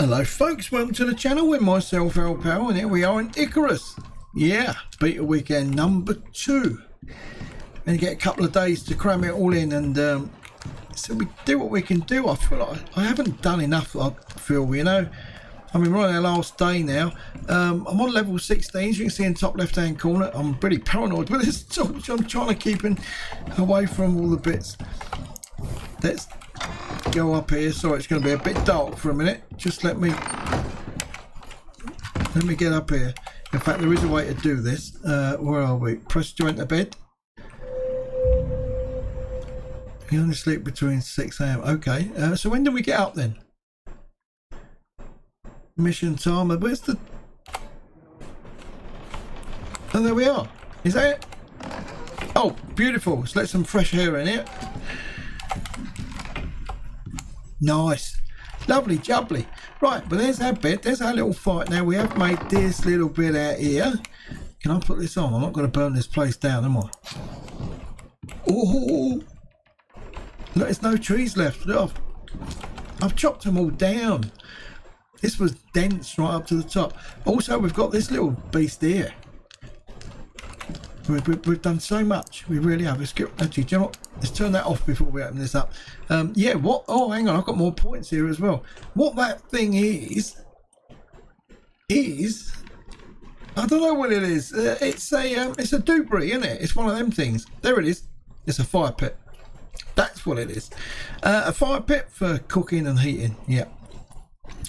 Hello folks, welcome to the channel with myself Al Powell and here we are in Icarus. Yeah, beta weekend number two. And you get a couple of days to cram it all in and um, so we do what we can do. I feel like I haven't done enough, I feel, you know. I mean, we're on our last day now. Um, I'm on level 16, as you can see in top left hand corner. I'm pretty paranoid with this torch. I'm trying to keep him away from all the bits. Let's go up here. so it's going to be a bit dark for a minute. Just let me let me get up here. In fact, there is a way to do this. Uh, where are we? Press to enter bed. You only sleep between 6 a.m. Okay. Uh, so when do we get up then? Mission time. Where's the... Oh, there we are. Is that it? Oh, beautiful. Let's let some fresh air in here. Nice. Lovely jubbly. Right, but there's our bit. There's our little fight. Now, we have made this little bit out here. Can I put this on? I'm not going to burn this place down, am I? Oh! There's no trees left. I've, I've chopped them all down. This was dense right up to the top. Also, we've got this little beast here. We've, we've, we've done so much. We really have. Let's get, actually, do you know what? Let's turn that off before we open this up. Um, yeah, what? Oh, hang on. I've got more points here as well. What that thing is, is... I don't know what it is. Uh, it's a um, it's a debris, isn't it? It's one of them things. There it is. It's a fire pit. That's what it is. Uh, a fire pit for cooking and heating. Yeah.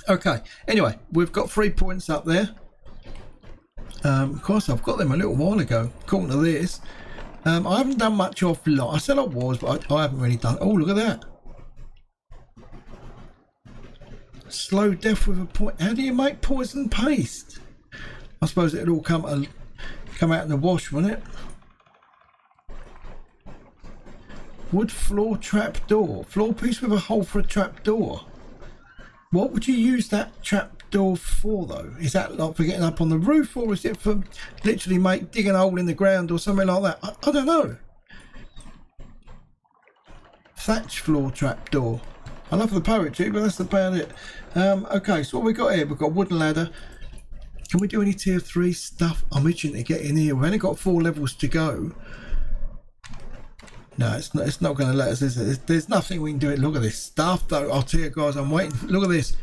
Okay. Anyway, we've got three points up there. Um, of course, I've got them a little while ago. According to this, um, I haven't done much offline. I said I was, but I, I haven't really done. Oh, look at that! Slow death with a point. How do you make poison paste? I suppose it'll all come uh, come out in the wash, won't it? Wood floor trap door. Floor piece with a hole for a trap door. What would you use that trap door for though? Is that like for getting up on the roof or is it for literally make digging a hole in the ground or something like that? I, I don't know. Thatch floor trap door. I love the poetry, but that's about it. Um, okay, so what we got here? We've got wooden ladder. Can we do any tier three stuff? I'm itching to get in here. We've only got four levels to go. No, it's not. It's not going to let us. Is it? There's, nothing we can do. It. Look at this stuff, though. I'll tell you guys. I'm waiting. Look at this.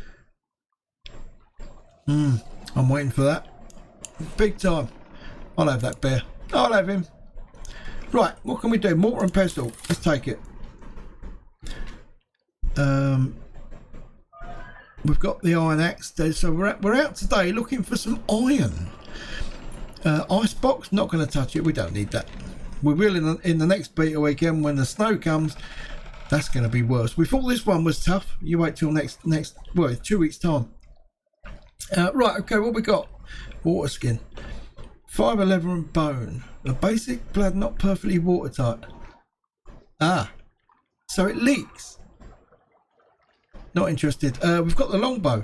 Hmm, I'm waiting for that. Big time. I'll have that bear. I'll have him. Right, what can we do? Mortar and pestle. Let's take it. Um, we've got the iron axe. there, So we're, at, we're out today looking for some iron. Uh, ice box, not going to touch it. We don't need that. We will in the, in the next beta weekend when the snow comes. That's going to be worse. We thought this one was tough. You wait till next, next well, two weeks' time. Uh, right, okay, what we got? Water skin. Fibre, leather and bone. A basic blood not perfectly watertight. Ah, so it leaks. Not interested. Uh, we've got the longbow.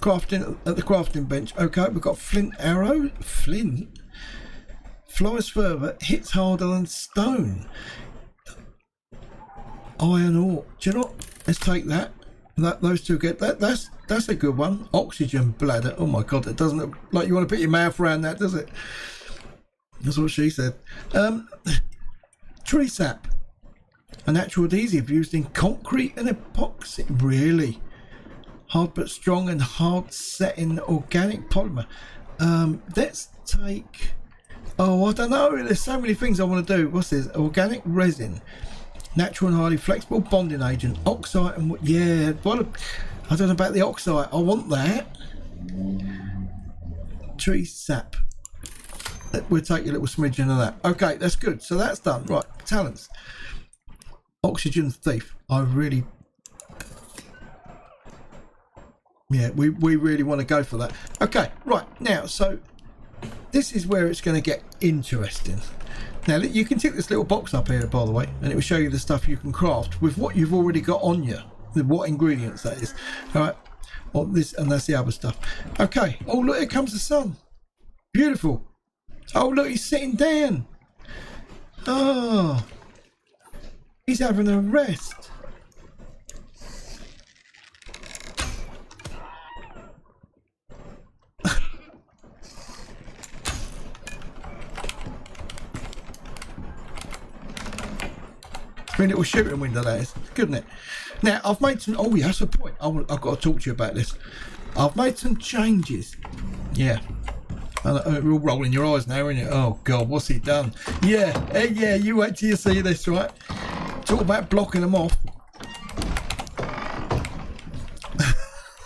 Crafting at the crafting bench. Okay, we've got flint arrow. Flint? Flies further, hits harder than stone. Iron ore. Do you know what? Let's take that. That those two get that. That's that's a good one. Oxygen bladder. Oh my god, it doesn't look like you want to put your mouth around that, does it? That's what she said. Um, tree sap. A natural adhesive used in concrete and epoxy. Really? Hard but strong and hard setting organic polymer. Um, let's take... Oh, I don't know. There's so many things I want to do. What's this? Organic resin. Natural and highly flexible bonding agent. Oxide and... Yeah, what I don't know about the oxide. I want that. Tree sap. We'll take a little smidgen of that. Okay, that's good. So that's done. Right, talents. Oxygen thief. I really... Yeah, we, we really want to go for that. Okay, right. Now, so this is where it's going to get interesting. Now, you can tick this little box up here, by the way, and it will show you the stuff you can craft with what you've already got on you what ingredients that is. All right. Well, this and that's the other stuff. Okay. Oh, look, here comes the sun. Beautiful. Oh, look, he's sitting down. Oh, he's having a rest. Little shooting window that is. Good, isn't it? Now, I've made some... Oh, yeah, that's a point. I want, I've got to talk to you about this. I've made some changes. Yeah. And uh, you're all rolling your eyes now, aren't you? Oh, God, what's he done? Yeah, hey, yeah, you wait till you see this, right? Talk about blocking them off.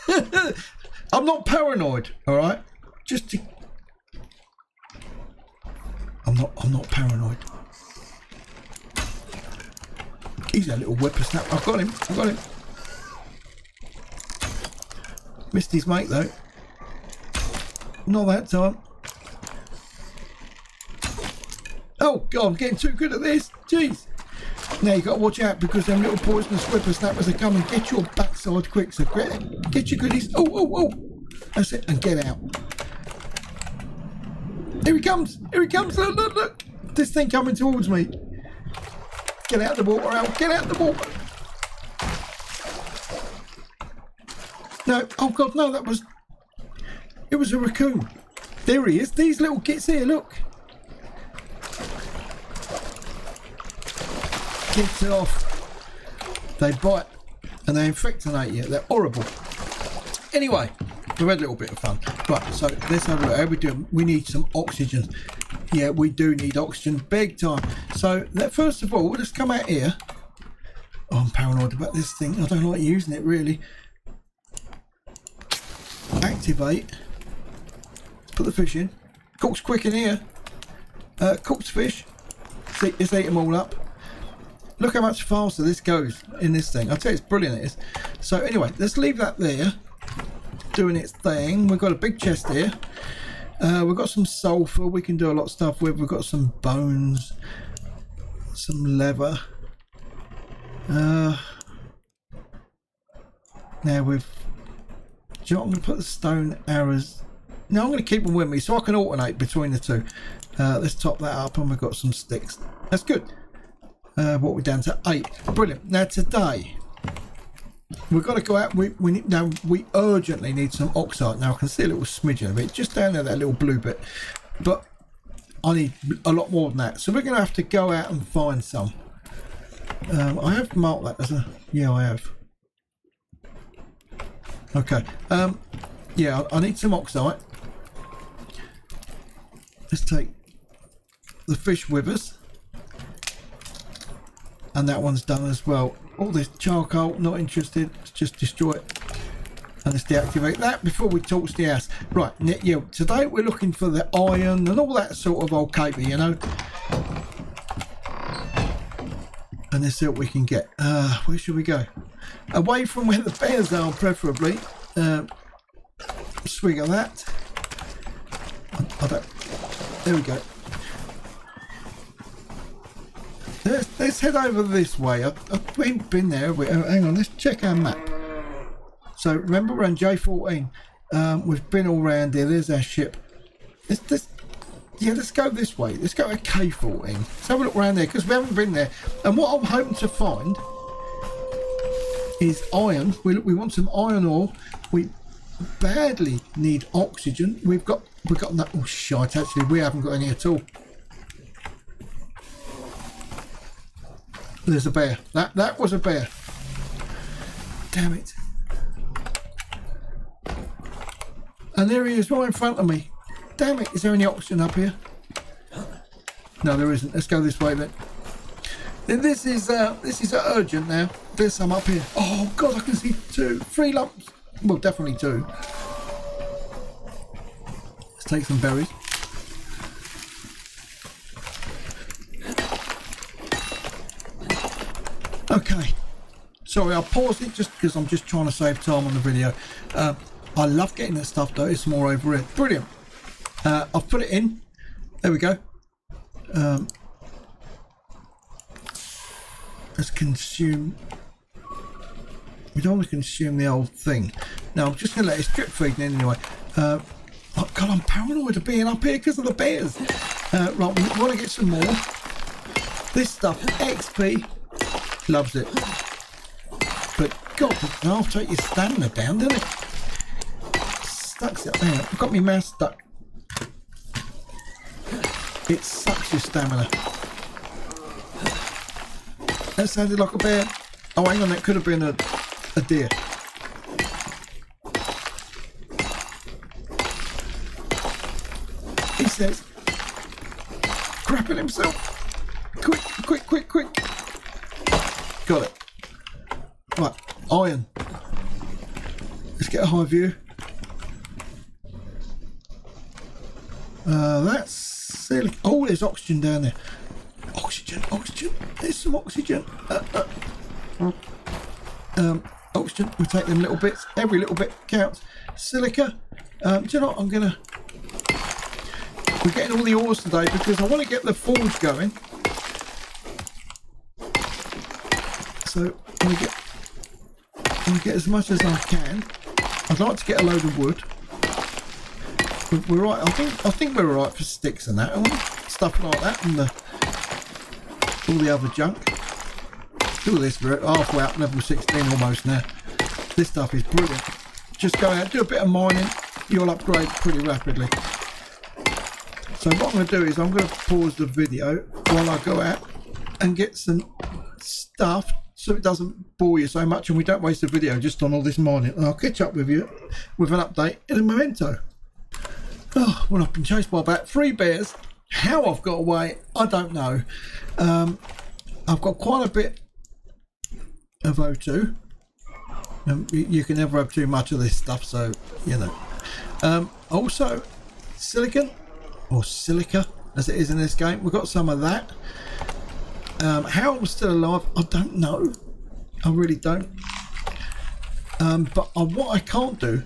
I'm not paranoid, all right? Just to... I'm not. I'm not paranoid. He's a little whippersnapper. I've got him. I've got him. Missed his mate though. Not that time. Oh god, I'm getting too good at this. Jeez. Now you got to watch out because them little poisonous whippersnappers are coming. Get your backside quick. So get, get your goodies. Oh, oh, oh. That's it. And get out. Here he comes. Here he comes. Look, look, look. This thing coming towards me. Get out the water, Al. Get out the water. No. Oh, God, no. That was... It was a raccoon. There he is. These little kits here, look. Get off. They bite and they infectinate you. They're horrible. Anyway, we had a little bit of fun. Right, so let's have a look. How we doing? We need some oxygen. Yeah, we do need oxygen, big time. So let, first of all, let's come out here. Oh, I'm paranoid about this thing. I don't like using it really. Activate. Put the fish in. Cooks quick in here. Uh, cooks fish. See, let's eat them all up. Look how much faster this goes in this thing. I'll tell you, it's brilliant it is. So anyway, let's leave that there. Doing its thing. We've got a big chest here. Uh, we've got some sulfur we can do a lot of stuff with. We've got some bones. Some leather. Uh, now we've... Do you know? I'm going to put the stone arrows... No, I'm going to keep them with me so I can alternate between the two. Uh, let's top that up and we've got some sticks. That's good. Uh, what we're down to eight. Brilliant. Now today, we've got to go out. We we now we urgently need some oxide. Now I can see a little smidgen of it just down there, that little blue bit, but I need a lot more than that. So we're going to have to go out and find some. Um, I have marked that as a yeah, I have. Okay. Um, yeah, I need some oxide. Let's take the fish with us and that one's done as well all this charcoal not interested let's just destroy it. And let's deactivate that before we torch the house. Right yeah today we're looking for the iron and all that sort of old caper you know. And let's see what we can get. Uh where should we go? Away from where the bears are preferably. Uh, of that. I, there we go Let's, let's head over this way. I, I ain't been there. We, oh, hang on, let's check our map. So remember we're on J14. Um, we've been all around here. There's our ship. Let's, let's, yeah, let's go this way. Let's go to K14. Let's have a look around there because we haven't been there. And what I'm hoping to find is iron. We, we want some iron ore. We badly need oxygen. We've got we've got that. Oh shite! Actually, we haven't got any at all. There's a bear. That that was a bear. Damn it. And there he is right in front of me. Damn it, is there any oxygen up here? No, there isn't. Let's go this way then. Then this is uh this is urgent now. There's some up here. Oh god, I can see two. Three lumps. Well definitely two. Let's take some berries. Okay. Sorry, I'll pause it just because I'm just trying to save time on the video. Uh, I love getting that stuff though. It's more over it. Brilliant. Uh, I've put it in. There we go. Um, let's consume. We don't want to consume the old thing. Now I'm just going to let it drip feed in anyway. Uh, oh God, I'm paranoid of being up here because of the bears. Uh, right, we want to get some more. This stuff, XP, Loves it. But God, I'll take your stamina down, doesn't it? Stucks it there. I've got my mouse stuck. It sucks your stamina. That sounded like a bear. Oh, hang on, that could have been a, a deer. He says, grabbing himself. Quick, quick, quick, quick. Got it. Right, iron. Let's get a high view. Uh, that's silly. Oh, there's oxygen down there. Oxygen, oxygen. There's some oxygen. Uh, uh. Um, oxygen. We take them little bits. Every little bit counts. Silica. Um, do you know what? I'm gonna. We're getting all the ores today because I want to get the forge going. So I'm gonna get. I'm get as much as I can. I'd like to get a load of wood. We're right. I think I think we're right for sticks and that, stuff like that, and the all the other junk. Do this, we're halfway up level 16 almost now. This stuff is brilliant. Just go out, do a bit of mining, you'll upgrade pretty rapidly. So what I'm going to do is I'm going to pause the video while I go out and get some stuff so it doesn't bore you so much and we don't waste the video just on all this mining. And I'll catch up with you with an update in a memento. Oh, well, I've been chased by about three bears. How I've got away, I don't know. Um, I've got quite a bit of O2. Um, you, you, can never have too much of this stuff, so, you know. Um, also, silicon, or silica, as it is in this game. We've got some of that. Um, how I'm still alive, I don't know. I really don't. Um, but what I can't do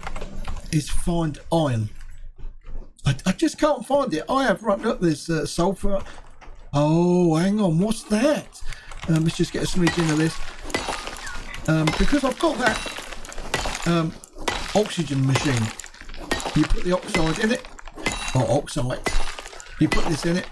is find iron. I, I, just can't find it. I have run up this uh, sulfur. Oh, hang on, what's that? Um, let's just get a smidge into this. Um, because I've got that um, oxygen machine. You put the oxide in it, or oxide. You put this in it,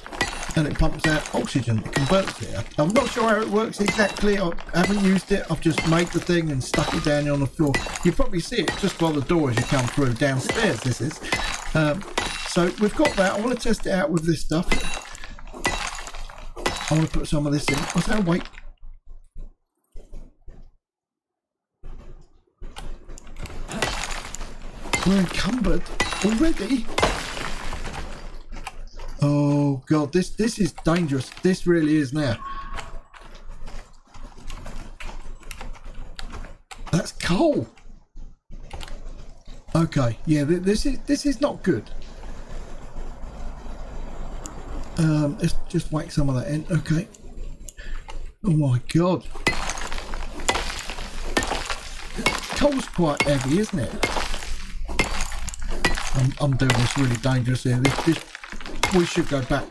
and it pumps out oxygen. It converts it. I'm not sure how it works exactly. I haven't used it. I've just made the thing and stuck it down on the floor. You probably see it just by the door as you come through downstairs. This is. Um, so we've got that. I want to test it out with this stuff. I want to put some of this in. What's that weight? We're encumbered already. Oh god, this this is dangerous. This really is now. That's coal. Okay, yeah, this is this is not good. Um, let's just whack some of that in. Okay. Oh my god. Coal's quite heavy, isn't it? I'm, I'm doing this really dangerous here. This, this, we should go back.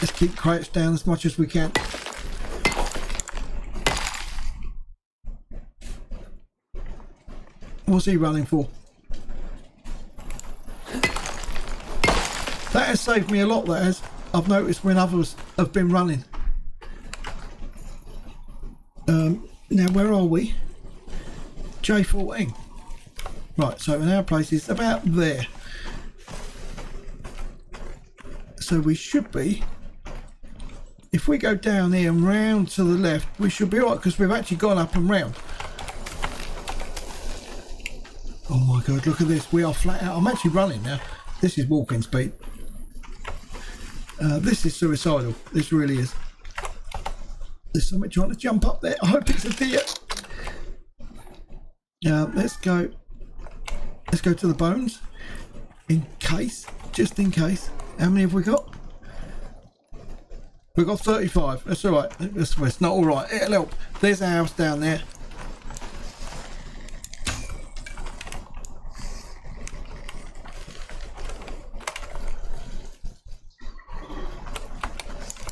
Let's keep crates down as much as we can. What's he running for? That has saved me a lot, that has. I've noticed when others have been running. Um, now, where are we? J14. Right, so in our place is about there. So we should be, if we go down here and round to the left, we should be alright because we've actually gone up and round. Oh my god, look at this. We are flat out. I'm actually running now. This is walking speed. Uh, this is suicidal. This really is. There's somebody trying to jump up there. I hope it's a deer. Now, let's go. Let's go to the bones. In case. Just in case. How many have we got? We've got 35. That's alright. That's, it's not alright. It'll help. There's a house down there.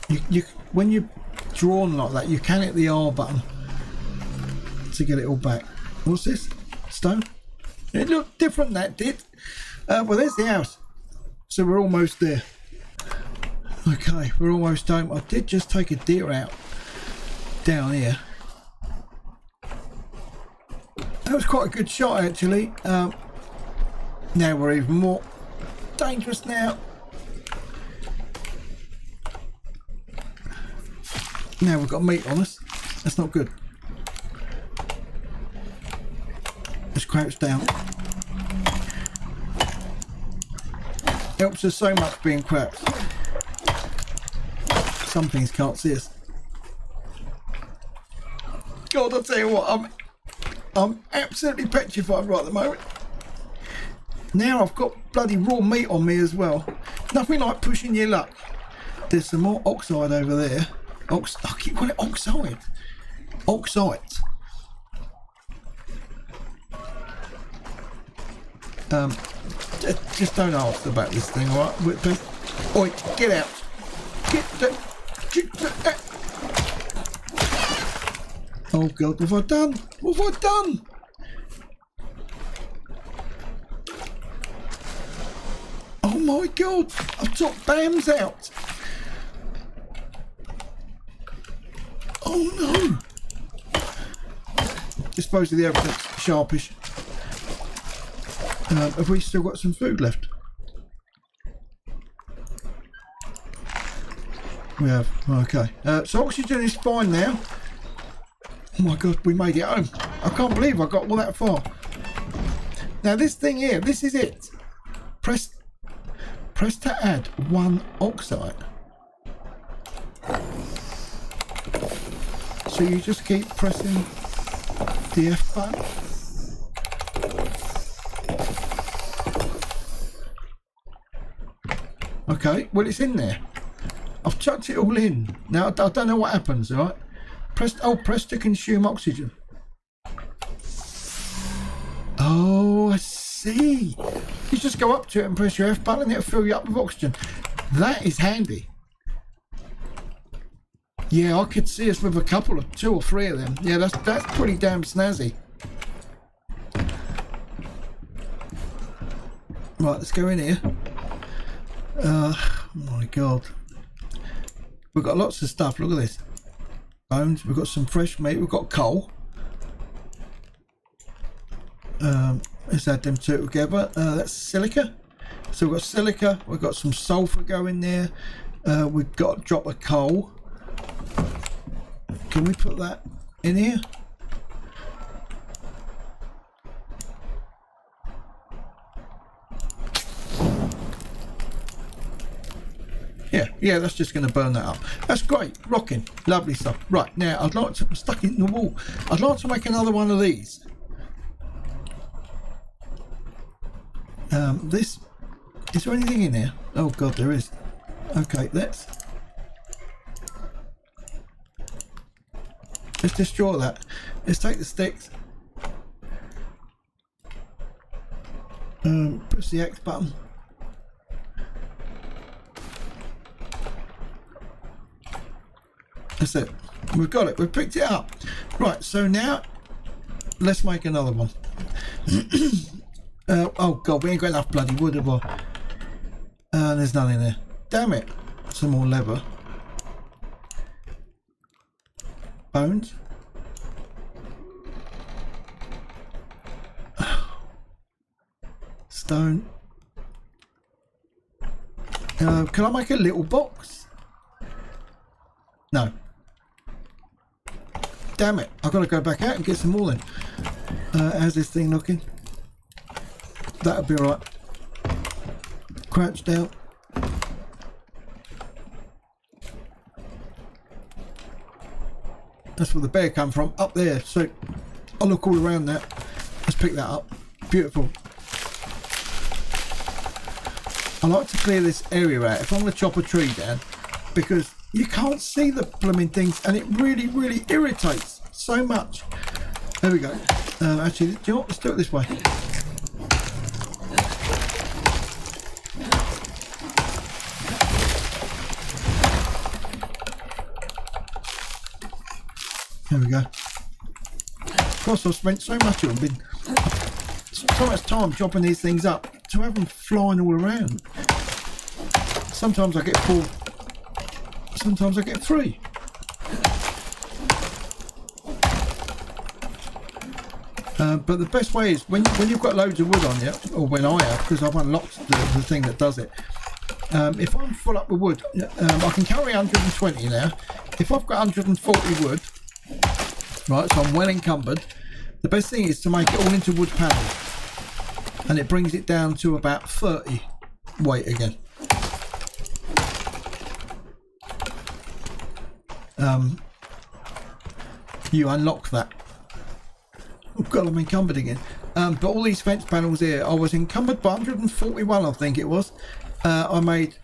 You, you, when you're drawn like that, you can hit the R button to get it all back. What's this? Stone? It looked different, that did. Uh, well, there's the house. So we're almost there. Okay, we're almost home. I did just take a deer out down here. That was quite a good shot, actually. Um, now we're even more dangerous now. Now we've got meat on us. That's not good. Let's crouch down. Helps us so much being crouched. Some things can't see us. God, I'll tell you what, I'm I'm absolutely petrified right at the moment. Now I've got bloody raw meat on me as well. Nothing like pushing your luck. There's some more oxide over there. Ox I keep calling it oxide. Oxide. Um, just don't ask about this thing, alright? Oi, get out. Get the... Get the... Oh god, what have I done? What have I done? Oh my god, I've took BAMs out. Oh no! Dispose of the evidence, sharpish. Uh, have we still got some food left? We have, okay. Uh, so oxygen is fine now. Oh my god, we made it home. I can't believe I got all that far. Now this thing here, this is it. Press press to add one oxide. So you just keep pressing the F button. Okay, well it's in there. I've chucked it all in. Now I don't know what happens, alright? Press, oh, press to consume oxygen. Oh, I see. You just go up to it and press your F button it'll fill you up with oxygen. That is handy. Yeah, I could see us with a couple of two or three of them. Yeah, that's that's pretty damn snazzy. Right, let's go in here. Uh, oh my god. We've got lots of stuff. Look at this bones. We've got some fresh meat. We've got coal. Um, let's add them two together. Uh, that's silica. So we've got silica. We've got some sulfur going there. Uh, we've got a drop of coal. Can we put that in here? Yeah, that's just going to burn that up. That's great, rocking, lovely stuff. Right, now I'd like to, stuck in the wall. I'd like to make another one of these. Um, this, is there anything in here? Oh God, there is. Okay, let's, let's destroy that. Let's take the sticks. Um, push the X button. That's it. We've got it. We've picked it up. Right, so now let's make another one. uh, oh god, we ain't got enough bloody wood, have I? Uh, there's nothing there. Damn it. Some more leather. Bones. Stone. Uh, can I make a little box? No. Damn it, I've got to go back out and get some more then. Uh, how's this thing looking? That'll be alright. Crouched out. That's where the bear come from, up there. So I'll look all around that. Let's pick that up. Beautiful. I like to clear this area out if I'm going to chop a tree down because you can't see the blooming things and it really really irritates so much. There we go. Uh, actually do you what? let's do it this way. There we go. Of course I've spent so much of been so much time chopping these things up to have them flying all around. Sometimes I get full sometimes I get three. Uh, but the best way is when when you've got loads of wood on you, or when I have, because I've unlocked the, the thing that does it. Um, if I'm full up with wood, um, I can carry 120 now. if I've got 140 wood, right, so I'm well encumbered, the best thing is to make it all into wood panels. And it brings it down to about 30 weight again. Um, you unlock that. Oh god, I'm encumbered again. Um, but all these fence panels here, I was encumbered by 141, I think it was. Uh, I made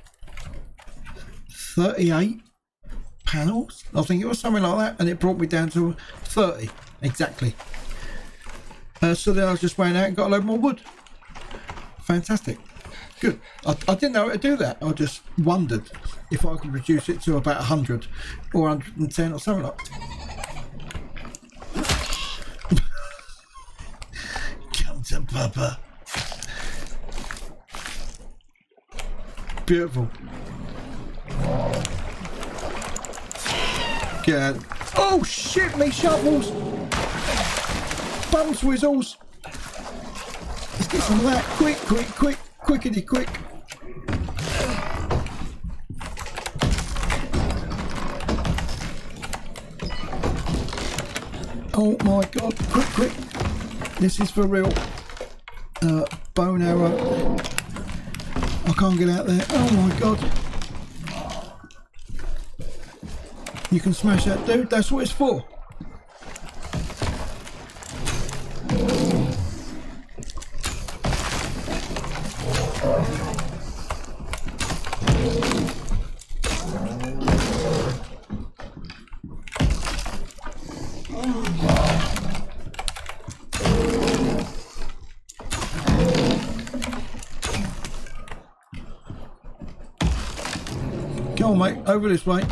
38 panels. I think it was something like that, and it brought me down to 30 exactly. Uh, so then I just went out and got a load more wood. Fantastic. Good. I, I didn't know how to do that. I just wondered if I could reduce it to about 100 or 110 or something like Come to Papa. Beautiful. Get Oh shit, me shovels! Bums whizzles! Let's get some of that. Quick, quick, quick, quickity quick. Oh my god, quick, quick. This is for real. Uh, bone arrow. I can't get out there. Oh my god. You can smash that dude, that's what it's for. On, mate. Over this way.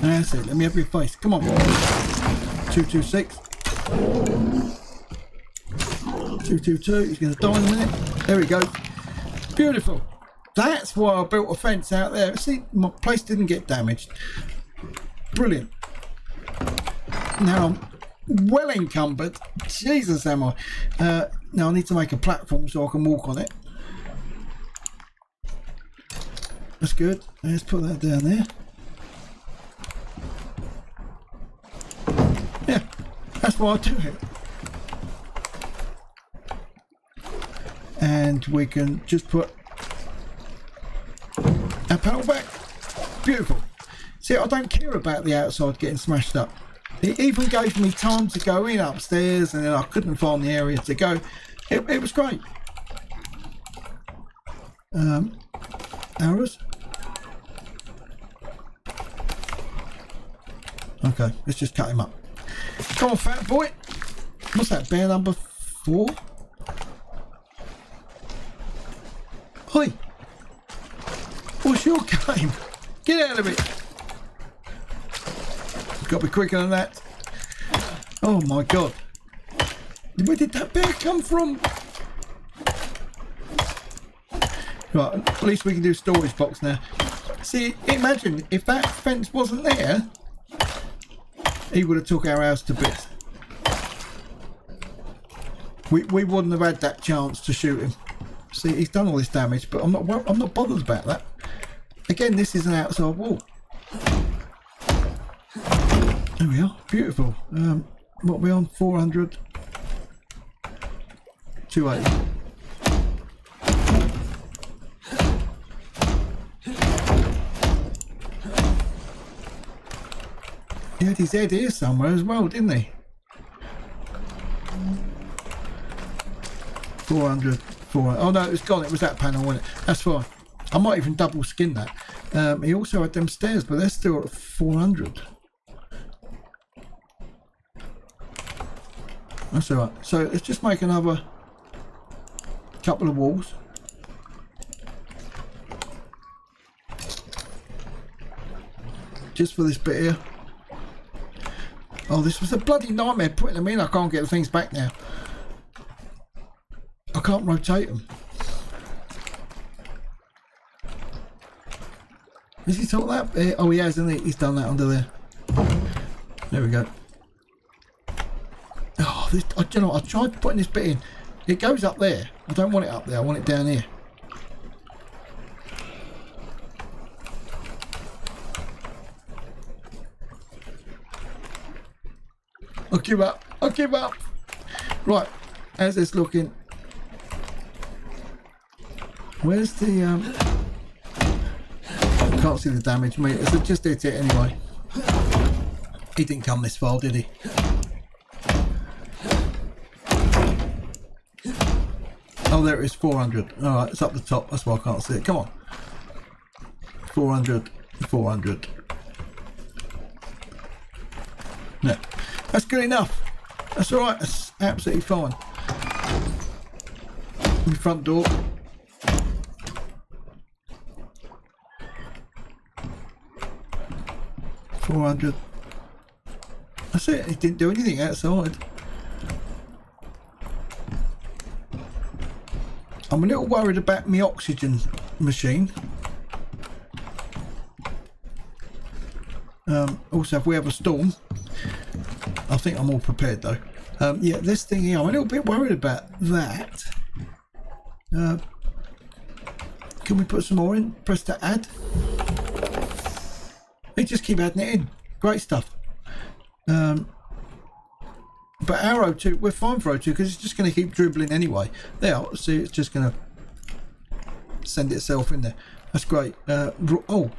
That's it. Let me have your face. Come on. 226. 222. He's going to die in a minute. There we go. Beautiful. That's why I built a fence out there. See, my place didn't get damaged. Brilliant. Now I'm well encumbered. Jesus, am I? Uh, now I need to make a platform so I can walk on it. That's good. Let's put that down there. Yeah, that's why I do it. And we can just put our panel back. Beautiful. See, I don't care about the outside getting smashed up. It even gave me time to go in upstairs and then I couldn't find the area to go. It, it was great. Um, arrows. Okay, let's just cut him up. Come on, fat boy. What's that, bear number four? Oi! What's your game? Get out of it! Got to be quicker than that. Oh my god. Where did that bear come from? Right, at least we can do storage box now. See, imagine if that fence wasn't there, he would have took our house to bits. We, we wouldn't have had that chance to shoot him. See, he's done all this damage, but I'm not I'm not bothered about that. Again, this is an outside wall. There we are, beautiful. Um, what are we on? 400. 280. He had his head here somewhere as well, didn't he? 400, 400. Oh no, it was gone. It was that panel, wasn't it? That's fine. I might even double skin that. Um, he also had them stairs, but they're still at 400. That's alright. So let's just make another couple of walls. Just for this bit here. Oh, this was a bloody nightmare putting them in. I can't get the things back now. I can't rotate them. Has he told that? Uh, oh, he has, not he? He's done that under there. There we go. Oh, this, I, you know, I tried putting this bit in. It goes up there. I don't want it up there. I want it down here. I give up. I give up. Right, as it's looking. Where's the um? I can't see the damage meter, so just hit it anyway. He didn't come this far, did he? Oh, there it is, 400. All right, it's up the top. That's why I can't see it. Come on. 400, 400. No, that's good enough. That's all right. That's absolutely fine. The front door. Four hundred. That's it. He didn't do anything outside. I'm a little worried about my oxygen machine. Um, also, if we have a storm, I think I'm all prepared though. Um, yeah, this thing here, I'm a little bit worried about that. Uh, can we put some more in? Press to add. They just keep adding it in. Great stuff. Um, but our O2, we're fine for O2 because it's just going to keep dribbling anyway. There, see, it's just going to send itself in there. That's great. Uh, oh,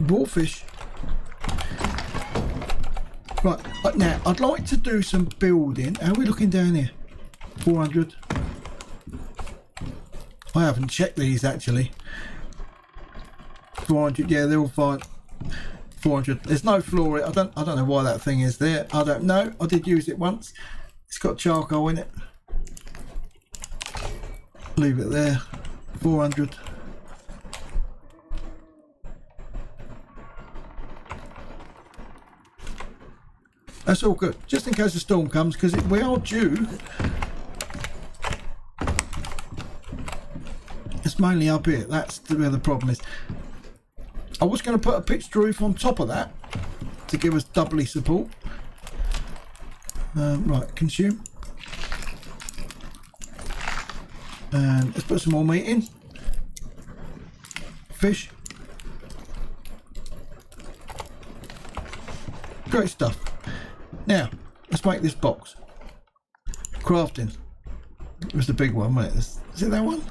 raw Right, uh, now I'd like to do some building. How are we looking down here? 400. I haven't checked these actually. 400, yeah, they're all fine. 400. There's no floor. I don't. I don't know why that thing is there. I don't know. I did use it once. It's got charcoal in it. Leave it there. 400. That's all good. Just in case the storm comes, because we are due. It's mainly up here. That's where the problem is. I was going to put a pitched roof on top of that to give us doubly support. Um, right, consume. And let's put some more meat in. Fish. Great stuff. Now, let's make this box. Crafting. It was the big one, wasn't it? Is it that one?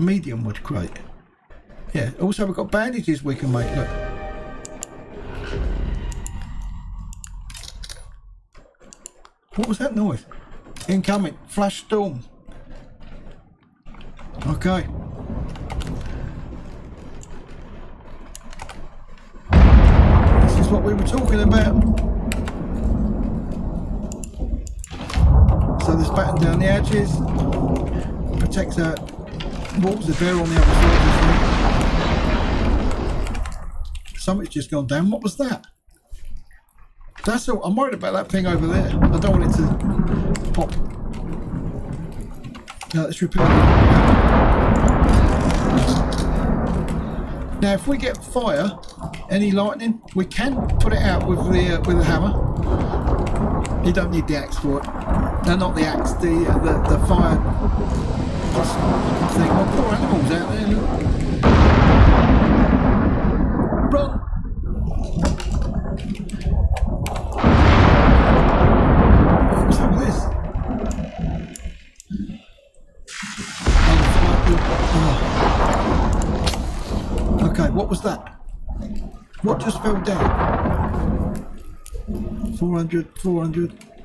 Medium wood crate. Yeah, also we've got bandages we can make, look. What was that noise? Incoming, flash storm. Okay. This is what we were talking about. So this batten down the edges protects the walls, the bear on the other side something's just gone down. What was that? That's all. I'm worried about that thing over there. I don't want it to pop. Now let's repair it. Now, if we get fire, any lightning, we can put it out with the uh, with a hammer. You don't need the axe for it. No, not the axe. The uh, the the fire thing. Oh, poor animals out there. Look. This? Oh. Okay, what was that? What just fell down? 400, 400.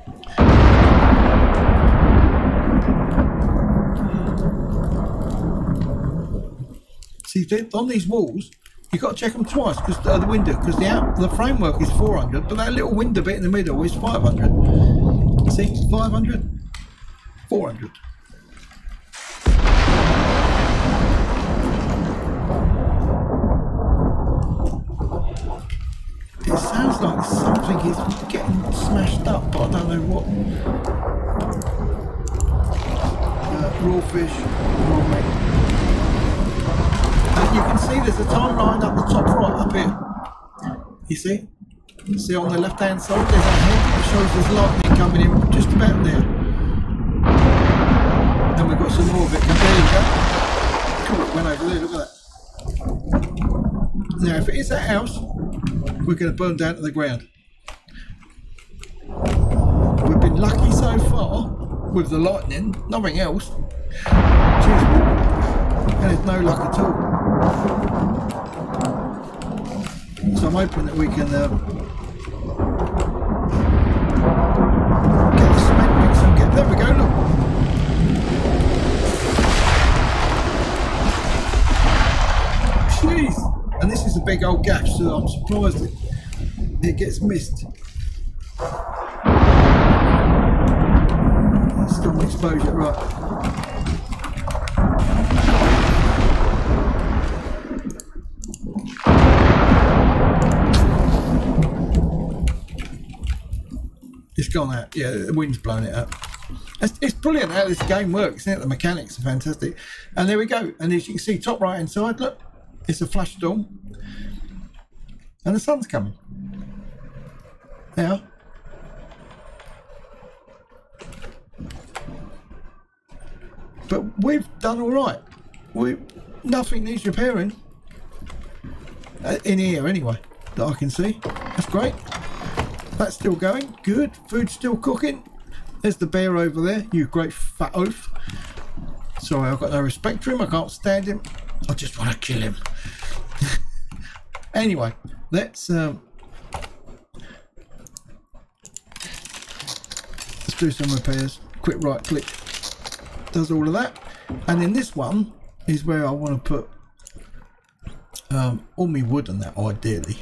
See, on these walls, You've got to check them twice because uh, the window, because the out, the framework is 400, but that little window bit in the middle is 500. See, 500, 400. It sounds like something is getting smashed up, but I don't know what. Uh, raw fish, raw meat you can see there's a timeline up the top right up here. You see? You see on the left hand side there's a head that shows there's lightning coming in just about there. And we've got some more of it. There you go. Cool, it went over there, look at that. Now if it is that house, we're going to burn down to the ground. We've been lucky so far with the lightning, nothing else. Jeez. And there's no luck at all. So I'm hoping that we can uh, get the cement mix and get. There we go. Look. Jeez. And this is a big old gap, so I'm surprised it, it gets missed. Storm exposure, right. Gone out. Yeah, the wind's blown it up. It's, it's brilliant how this game works, isn't it? The mechanics are fantastic. And there we go. And as you can see, top right hand side, look, it's a flash storm. And the sun's coming. Now, but we've done all right. We nothing needs repairing uh, in here anyway that I can see. That's great. That's still going. Good. Food's still cooking. There's the bear over there. You great fat oaf. Sorry, I've got no respect for him. I can't stand him. I just want to kill him. anyway, let's um, let's do some repairs. Quick right click does all of that. And then this one is where I want to put um, all my wood and that ideally.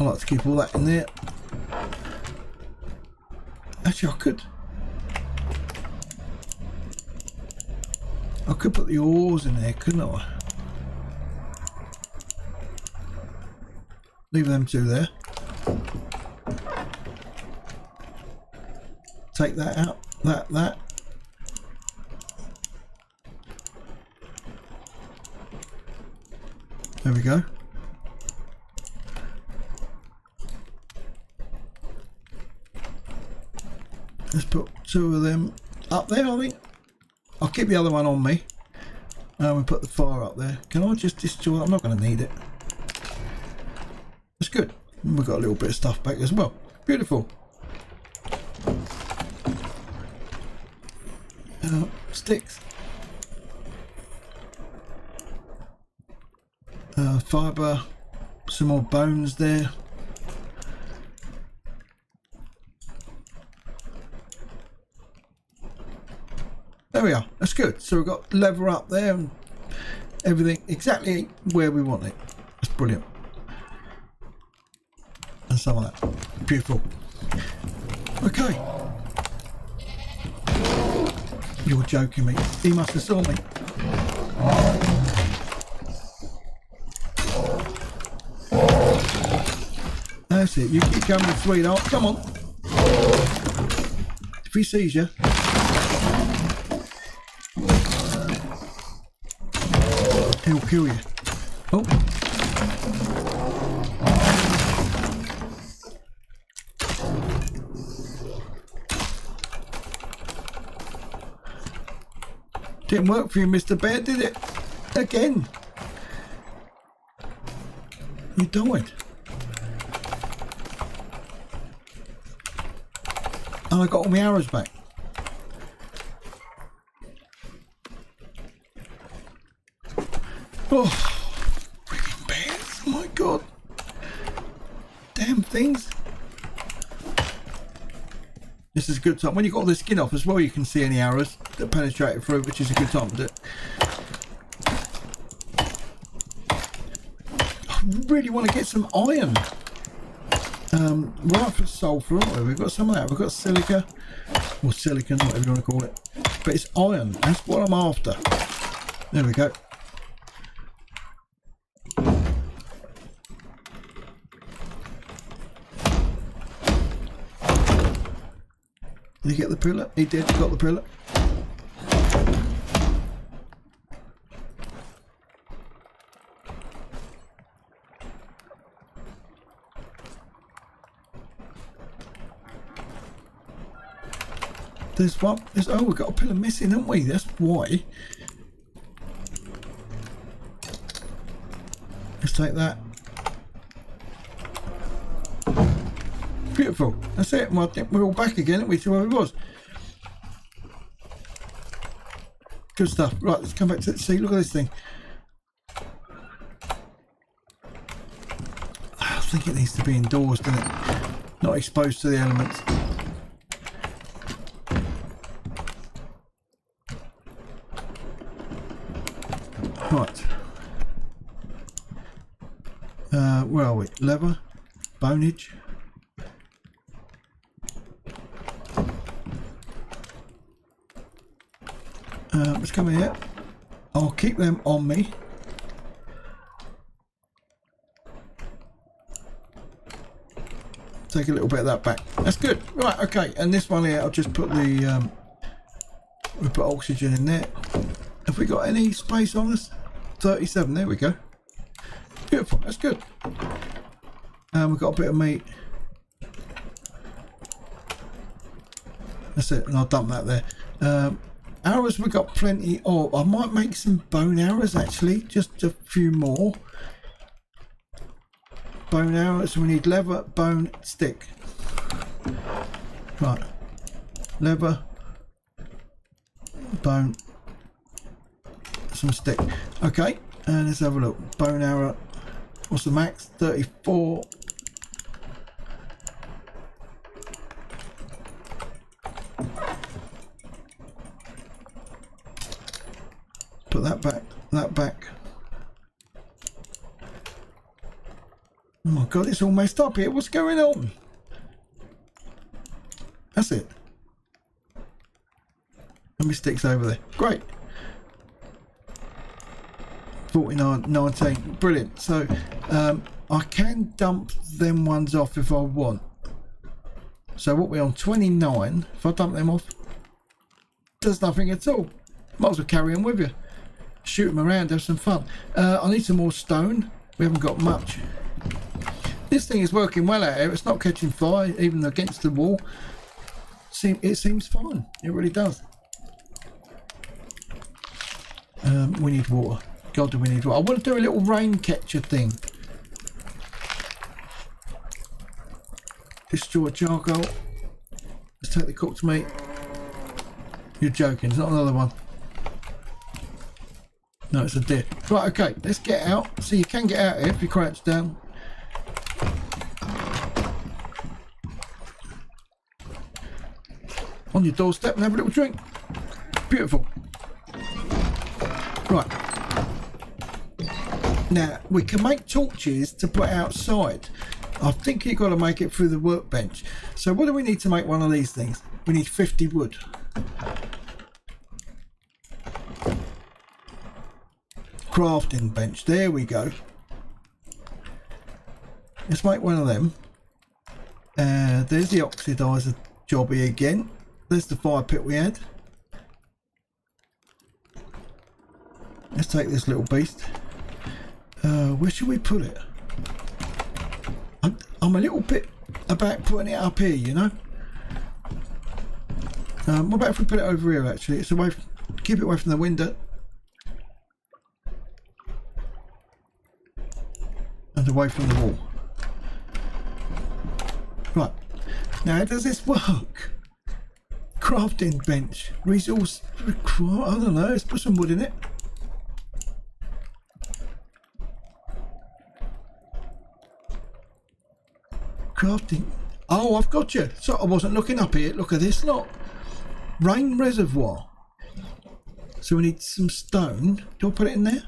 I like to keep all that in there. Actually, I could. I could put the oars in there, couldn't I? Leave them two there. Take that out. That, that. There we go. Let's put two of them up there, I think. I'll keep the other one on me. And we put the fire up there. Can I just destroy I'm not going to need it. That's good. We've got a little bit of stuff back as well. Beautiful. Uh, sticks. Uh, fibre. Some more bones there. There we are. That's good. So we've got lever up there and everything exactly where we want it. That's brilliant. And some of that. Beautiful. Okay. You're joking me. He must have saw me. That's it. You keep coming, sweetheart. Come on. If he sees you, he'll kill you. Oh. Didn't work for you, Mr. Bear, did it? Again. You died. And I got all my arrows back. Oh, freaking bears! Oh my god! Damn things! This is a good time. When you've got all the skin off as well, you can see any arrows that penetrated through, which is a good time to do it. I really want to get some iron. Um, right for sulfur, we've got some of that. We've got silica, or silicon, whatever you want to call it. But it's iron. That's what I'm after. There we go. Did he get the pillar? He did, got the pillar. There's one. There's, oh, we've got a pillar missing, haven't we? That's why. Let's take that. Beautiful. That's it. Well, I think we're all back again, we to where we was. Good stuff. Right, let's come back to see. Look at this thing. I think it needs to be indoors, doesn't it? Not exposed to the elements. Right. Uh, where are we? Leather, bonage. Uh, let's come here. I'll keep them on me. Take a little bit of that back. That's good. Right, okay. And this one here, I'll just put the... Um, we put oxygen in there. Have we got any space on us? 37, there we go. Beautiful, that's good. And we've got a bit of meat. That's it, and I'll dump that there. Um, arrows we've got plenty of. I might make some bone arrows actually, just a few more. Bone arrows, we need leather, bone, stick. Right. Leather, bone, some stick. Okay, and let's have a look. Bone arrow, what's the max? 34. Put that back, that back. Oh my god, it's all messed up here. What's going on? That's it. Let me sticks over there. Great. 49, 19. Brilliant. So um, I can dump them ones off if I want. So what we're on 29. If I dump them off, does nothing at all. Might as well carry them with you shoot them around, have some fun. Uh, I need some more stone. We haven't got much. This thing is working well out here. It's not catching fire, even against the wall. it seems fine. It really does. Um, we need water. God, do we need water. I want to do a little rain catcher thing. Destroy charcoal. Let's take the cooked meat. You're joking. It's not another one. No, it's a deer. Right, okay, let's get out. So you can get out here if you crouch down. On your doorstep and have a little drink. Beautiful. Right. Now, we can make torches to put outside. I think you've got to make it through the workbench. So what do we need to make one of these things? We need 50 wood. crafting bench. There we go. Let's make one of them. Uh, there's the oxidizer jobby again. There's the fire pit we had. Let's take this little beast. Uh, where should we put it? I'm, I'm a little bit about putting it up here, you know. Um, what about if we put it over here actually? It's away from, keep it away from the window. and away from the wall. Right, now does this work? Crafting bench, resource, I don't know, let's put some wood in it. Crafting, oh I've got you, so I wasn't looking up here, look at this look. Rain reservoir. So we need some stone, do I put it in there?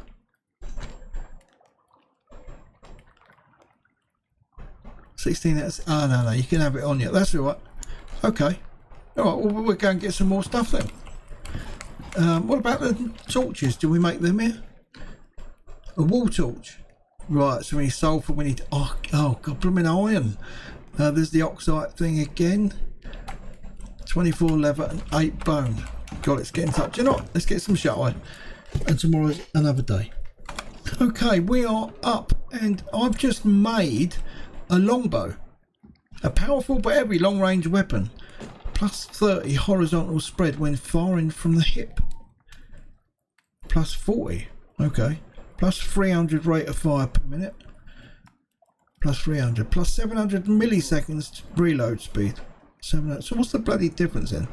16 that's oh no no you can have it on you that's all right okay all right well we'll go and get some more stuff then. Um, what about the torches? Do we make them here? A wall torch? Right so we need sulfur we need oh, oh god blooming iron. Uh, there's the oxide thing again. 24 leather and 8 bone. God it's getting touch you know what? let's get some shot and tomorrow's another day. Okay we are up and I've just made a longbow. A powerful but heavy long-range weapon. Plus 30 horizontal spread when firing from the hip. Plus 40. Okay. Plus 300 rate of fire per minute. plus 300 plus 700 milliseconds reload speed 700. so what's the bloody difference then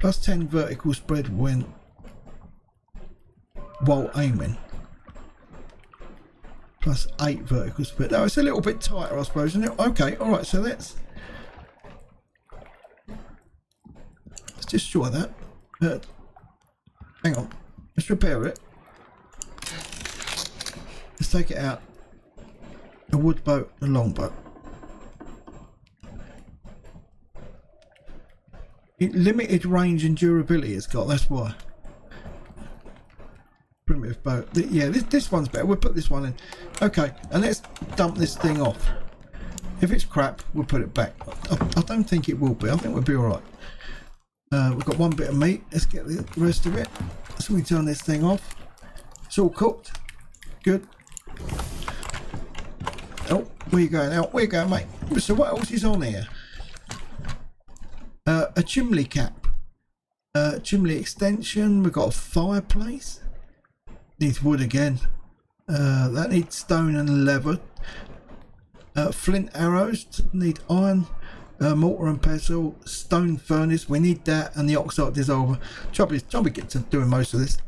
plus 10 vertical spread when while aiming plus 8 vertical spread oh it's a little bit tighter I suppose isn't it okay alright so destroy that uh, hang on. Let's repair it. Let's take it out. A wood boat a long boat. It limited range and durability it's got that's why. Primitive boat. Yeah this, this one's better. We'll put this one in. Okay and let's dump this thing off. If it's crap we'll put it back. I, I don't think it will be. I think we'll be alright uh, we've got one bit of meat. Let's get the rest of it. So we turn this thing off. It's all cooked. Good. Oh where you going? Out where you going mate? So what else is on here? Uh, a chimney cap, uh, chimney extension. We've got a fireplace. Needs wood again. Uh, that needs stone and leather. Uh, flint arrows need iron, uh, mortar and pestle, stone furnace. We need that and the oxide dissolver. Trouble is, trying to get to doing most of this.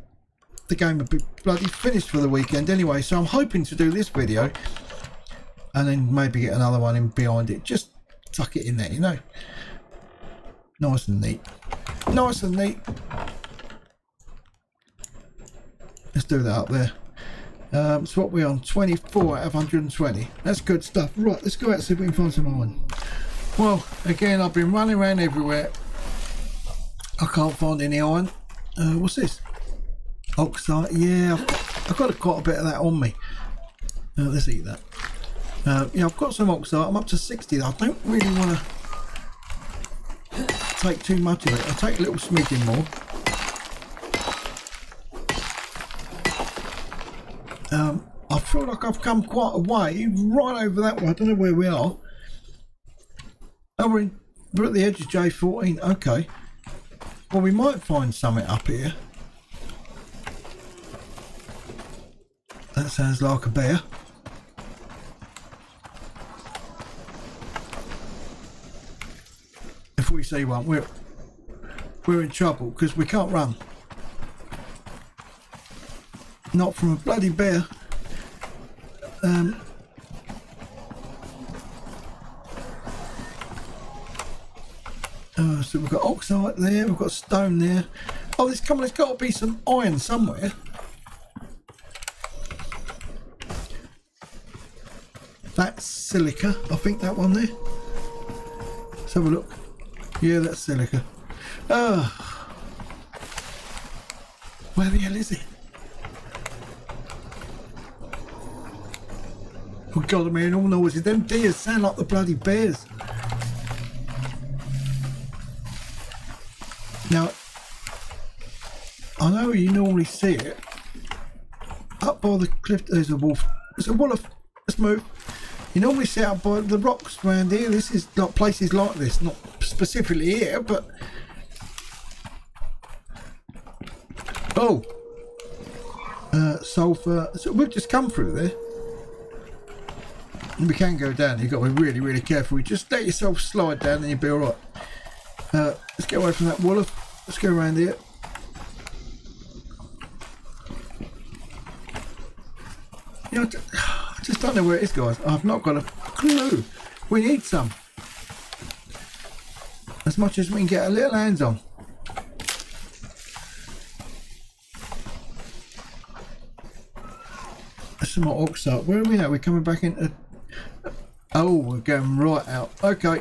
The game would be bloody finished for the weekend anyway. So I'm hoping to do this video and then maybe get another one in behind it. Just tuck it in there, you know. Nice and neat. Nice and neat. Let's do that up there. Um, so what we on? 24 out of 120. That's good stuff. Right, let's go out and see if we can find some iron. Well, again, I've been running around everywhere. I can't find any iron. Uh, what's this? Oxide. Yeah, I've got, quite a bit of that on me. Uh, let's eat that. Uh, yeah, I've got some oxide. I'm up to 60. I don't really want to take too much of it. I'll take a little smidgen more. Um, I feel like I've come quite a way, right over that way. I don't know where we are. Oh, we're, in, we're at the edge of J14. Okay. Well, we might find something up here. That sounds like a bear. if we see one, we're we're in trouble because we can't run. Not from a bloody bear. Um, uh, so we've got oxide there, we've got stone there. Oh, this come on, there's got to be some iron somewhere. That's silica, I think that one there. Let's have a look. Yeah, that's silica. Oh. Where the hell is it? Oh god, hearing all noises. Them deers sound like the bloody bears. Now, I know you normally see it. Up by the cliff, there's a wolf. There's a wolf. Let's move. You normally see out by the rocks around here. This is not places like this, not specifically here, but oh, uh, sulfur. So we've just come through there. We can go down. You've got to be really, really careful. You just let yourself slide down, and you'll be all right. Uh, let's get away from that wolf. Let's go around here. You know, I just don't know where it is, guys. I've not got a clue. We need some as much as we can get a little hands on. Some more oxide. Where are we now? We're coming back into... Oh, we're going right out. Okay.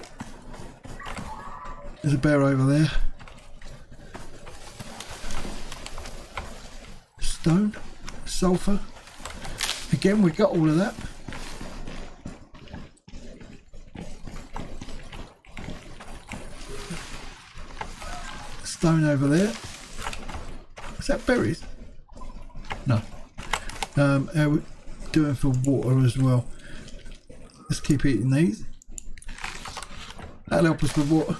There's a bear over there. Stone. Sulphur. Again, we got all of that. Stone over there. Is that berries? No. Um, how we doing for water as well? Let's keep eating these. That'll help us with water.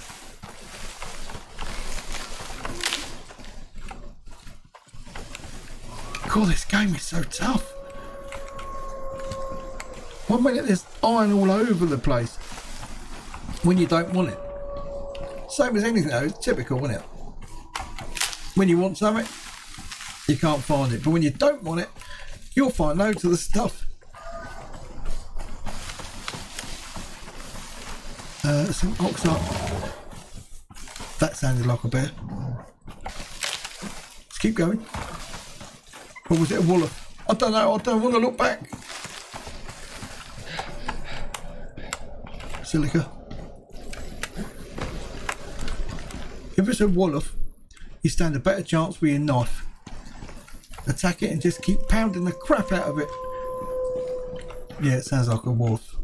God, this game is so tough. One minute there's iron all over the place when you don't want it. Same as anything though, it's typical, isn't it? When you want something, you can't find it. But when you don't want it, you'll find loads of the stuff. Uh, some oxide. That sounded like a bear. Let's keep going. Or was it a? I don't know, I don't want to look back. Silica. If it's a wolf, you stand a better chance with your knife. Attack it and just keep pounding the crap out of it. Yeah, it sounds like a wolf.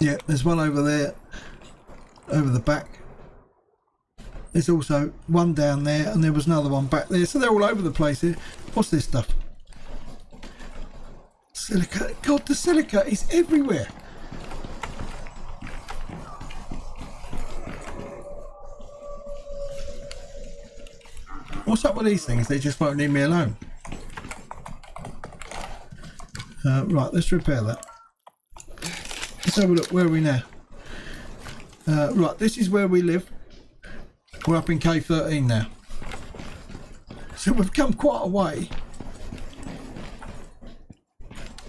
Yeah, there's one over there, over the back. There's also one down there and there was another one back there. So they're all over the place here. What's this stuff? Silica. God, the silica is everywhere. What's up with these things? They just won't leave me alone. Uh, right, let's repair that. Let's have a look. Where are we now? Uh, right, this is where we live. We're up in K13 now. So we've come quite a way.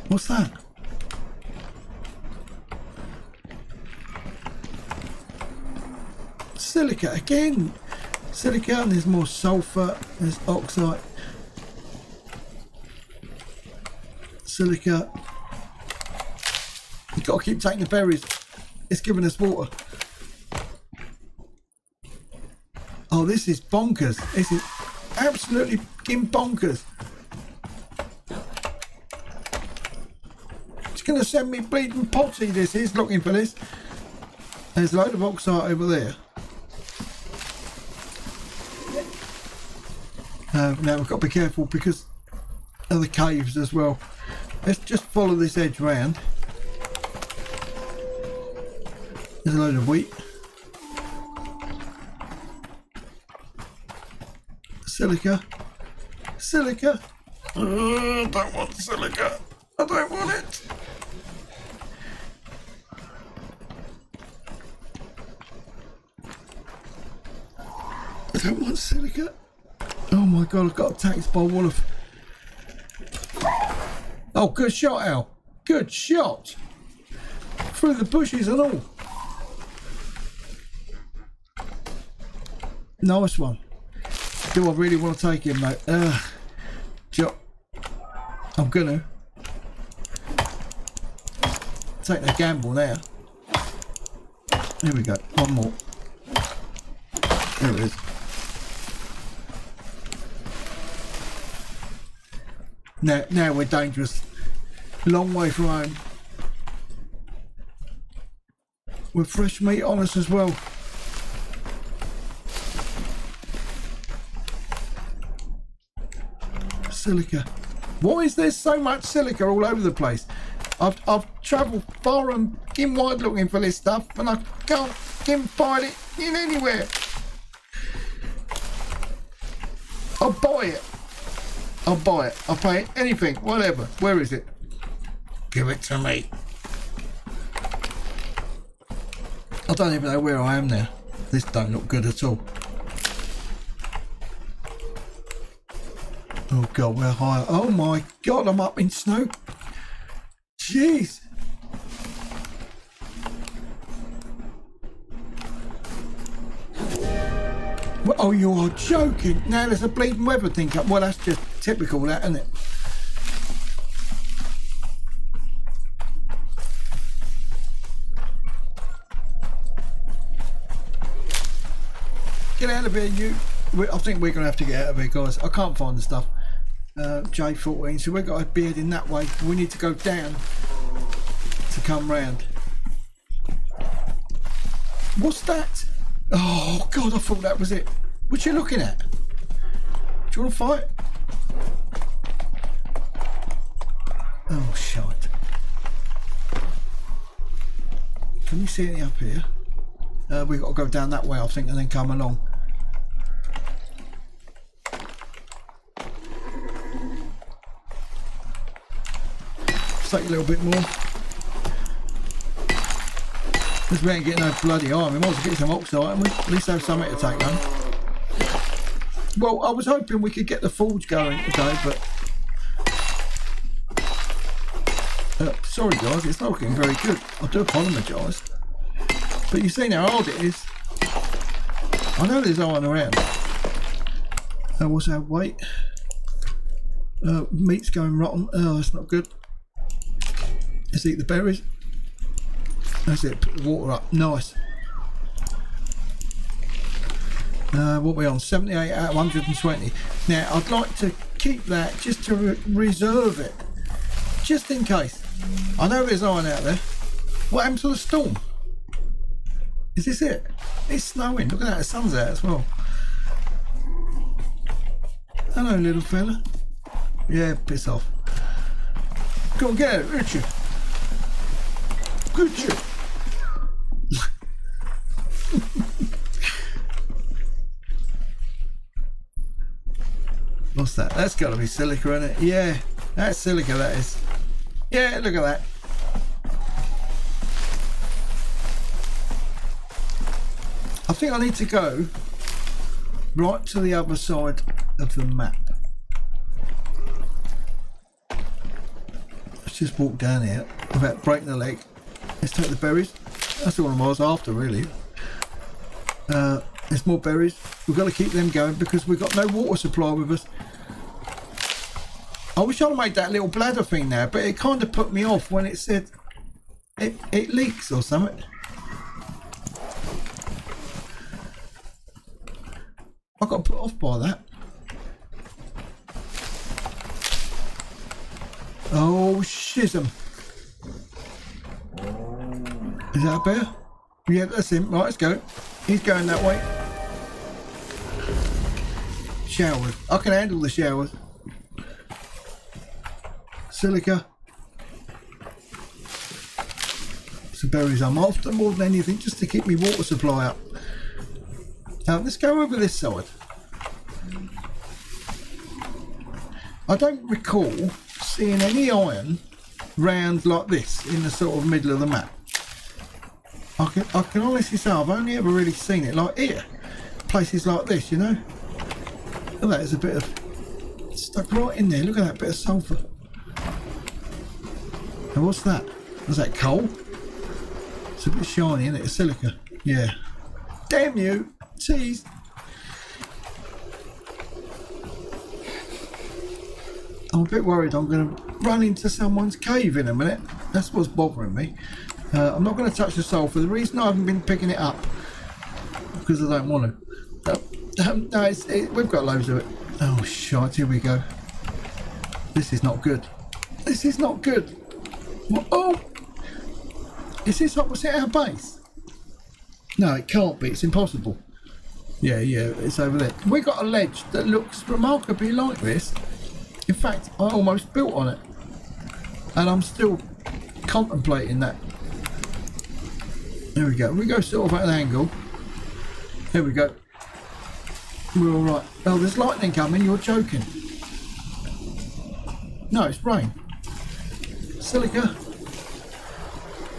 What's that? Silica again. Silica there's more sulfur, there's oxide. Silica. You've got to keep taking the berries. It's giving us water. Oh, this is bonkers. This is absolutely bonkers. It's going to send me bleeding potty, this is, looking for this. There's a load of oxide over there. Uh, now we've got to be careful because of the caves as well. Let's just follow this edge round. There's a load of wheat. Silica. Silica. Uh, I don't want silica. I don't want it. I don't want silica. Oh my god, I've got attacked by one of... Oh, good shot, Al. Good shot. Through the bushes and all. Nice one. Do I really want to take him, mate? Uh, I'm gonna take the gamble now. Here we go. One more. There it is. Now, now we're dangerous. Long way from home. With fresh meat on us as well. silica. Why is there so much silica all over the place? I've, I've travelled far and in wide looking for this stuff and I can't, can't find it in anywhere. I'll buy it. I'll buy it. I'll pay it. Anything. Whatever. Where is it? Give it to me. I don't even know where I am now. This don't look good at all. Oh god, we're high. Oh my god, I'm up in snow. Jeez. Oh, you are joking. Now there's a bleeding weather thing up. Well, that's just typical, that, isn't it? Get out of here, you. I think we're going to have to get out of here, guys. I can't find the stuff. Uh, J14 so we've got a beard in that way. We need to go down to come round. What's that? Oh god I thought that was it. What you looking at? Do you want to fight oh shite can you see any up here uh, we've got to go down that way I think and then come along take a little bit more. Because we ain't getting no bloody iron. We might as well get some oxide and we at least have something to take home. Well, I was hoping we could get the forge going today, but... Uh, sorry guys, it's not looking very good. I do apologise. But you've seen how old it is. I know there's no one around. Uh, what's our weight? Uh, meat's going rotten. Oh, that's not good. Let's eat the berries. That's it. Put the water up. Nice. Uh, what are we on? 78 out of 120. Now, I'd like to keep that just to re reserve it. Just in case. I know there's iron out there. What happened to the storm? Is this it? It's snowing. Look at that. The sun's out as well. Hello, little fella. Yeah, piss off. Go get it, Richard. Shit. What's that? That's got to be silica in it. Yeah, that's silica, that is. Yeah, look at that. I think I need to go right to the other side of the map. Let's just walk down here without breaking the leg. Let's take the berries. That's all I was after, really. Uh, there's more berries. We've got to keep them going because we've got no water supply with us. I wish I'd made that little bladder thing there, but it kind of put me off when it said it, it leaks or something. I got put off by that. Oh, schism. Is that bear? Yeah, that's him. Right, let's go. He's going that way. Showers. I can handle the showers. Silica. Some berries I'm after more than anything just to keep me water supply up. Now let's go over this side. I don't recall seeing any iron round like this in the sort of middle of the map. I can, I can honestly say I've only ever really seen it like here. Places like this, you know. Look at that, there's a bit of stuck right in there. Look at that bit of sulphur. And what's that? That coal? It's a bit shiny, isn't it? It's silica. Yeah. Damn you! Tease! I'm a bit worried I'm going to run into someone's cave in a minute. That's what's bothering me. Uh, I'm not going to touch the sulphur. The reason I haven't been picking it up because I don't want to. Uh, um, no, it, we've got loads of it. Oh shit! Here we go. This is not good. This is not good. Oh, is this opposite our base? No, it can't be. It's impossible. Yeah, yeah, it's over there. We got a ledge that looks remarkably like this. In fact, I almost built on it, and I'm still contemplating that. There we go. We go sort of at an angle. There we go. We're all right. Oh, there's lightning coming. You're joking. No, it's rain. Silica.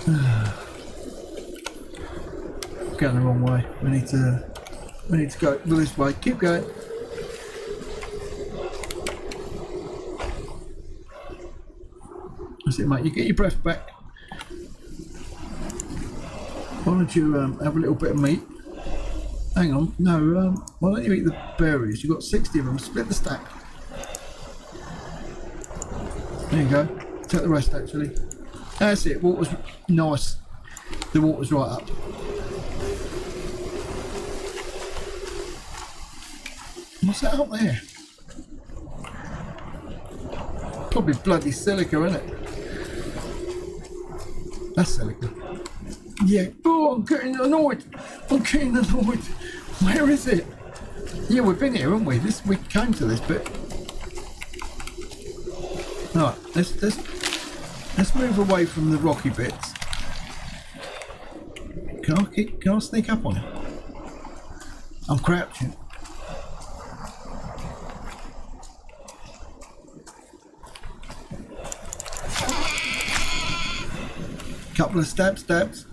going the wrong way. We need to. We need to go this way. Keep going. That's it, mate. You get your breath back. Why don't you um, have a little bit of meat? Hang on, no, um, why don't you eat the berries? You've got 60 of them, split the stack. There you go. Take the rest actually. That's it, water's nice. The water's right up. What's that up there? Probably bloody silica, isn't it? That's silica. Yeah. Oh, I'm getting annoyed. I'm getting annoyed. Where is it? Yeah, we've been here, haven't we? This we came to this bit. Right, let's let's let's move away from the rocky bits. Can I keep, can I sneak up on him? I'm crouching. Couple of stab stabs.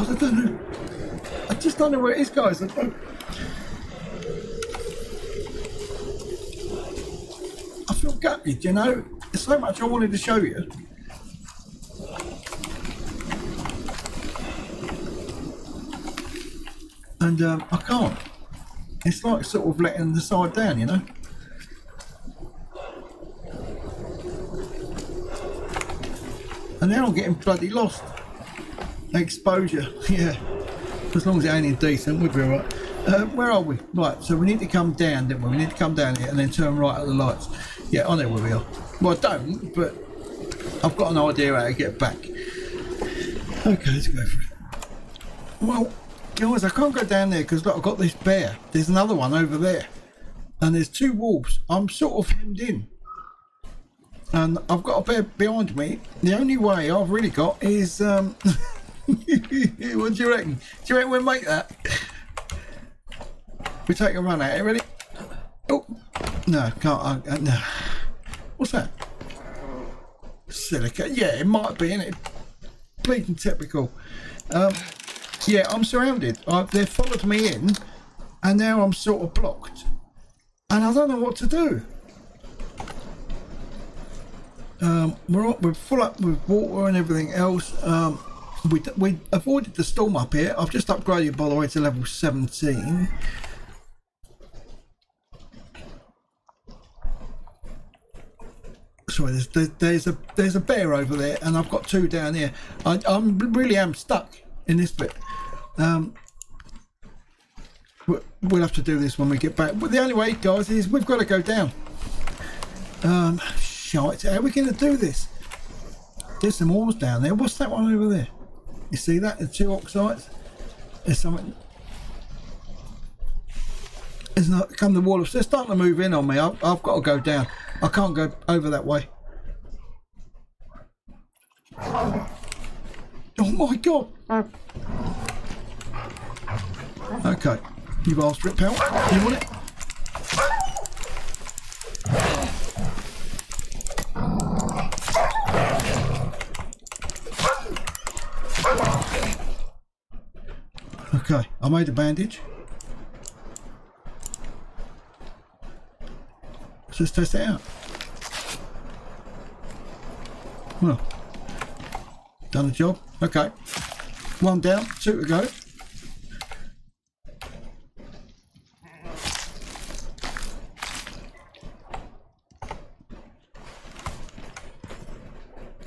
God, I don't know. I just don't know where it is, guys. I. I feel gutted, you know. There's so much I wanted to show you. And um, I can't. It's like sort of letting the side down, you know. And then I'm getting bloody lost. Exposure, yeah. As long as it ain't indecent, we'll be alright. Uh, where are we? Right, so we need to come down, don't we? We need to come down here and then turn right at the lights. Yeah, I know where we are. Well, I don't, but I've got an idea how to get back. Okay, let's go for it. Well, guys, I can't go down there because look, I've got this bear. There's another one over there. And there's two wolves. I'm sort of hemmed in. And I've got a bear behind me. The only way I've really got is... Um, what do you reckon? Do you reckon we'll make that? We take a run at it. Ready? Oh, no, can't. Uh, uh, no. What's that? Silica. Yeah, it might be, in it? Bleeding typical. Um, yeah, I'm surrounded. I, they've followed me in, and now I'm sort of blocked. And I don't know what to do. Um, we're, we're full up with water and everything else. Um, we, we avoided the storm up here. I've just upgraded, by the way, to level 17. Sorry, there's, there's, a there's a bear over there, and I've got two down here. I I'm, really am stuck in this bit. Um, we'll have to do this when we get back. But the only way, guys, is we've got to go down. Um, shite. How are we going to do this? There's some walls down there. What's that one over there? You see that? The two oxides? There's something. It's not come the wall of. They're starting to move in on me. I've, I've got to go down. I can't go over that way. Oh my god! Okay, you've asked for it, pal. You want it? Okay, I made a bandage. Let's just test it out. Well, done the job. Okay, one down, two to go.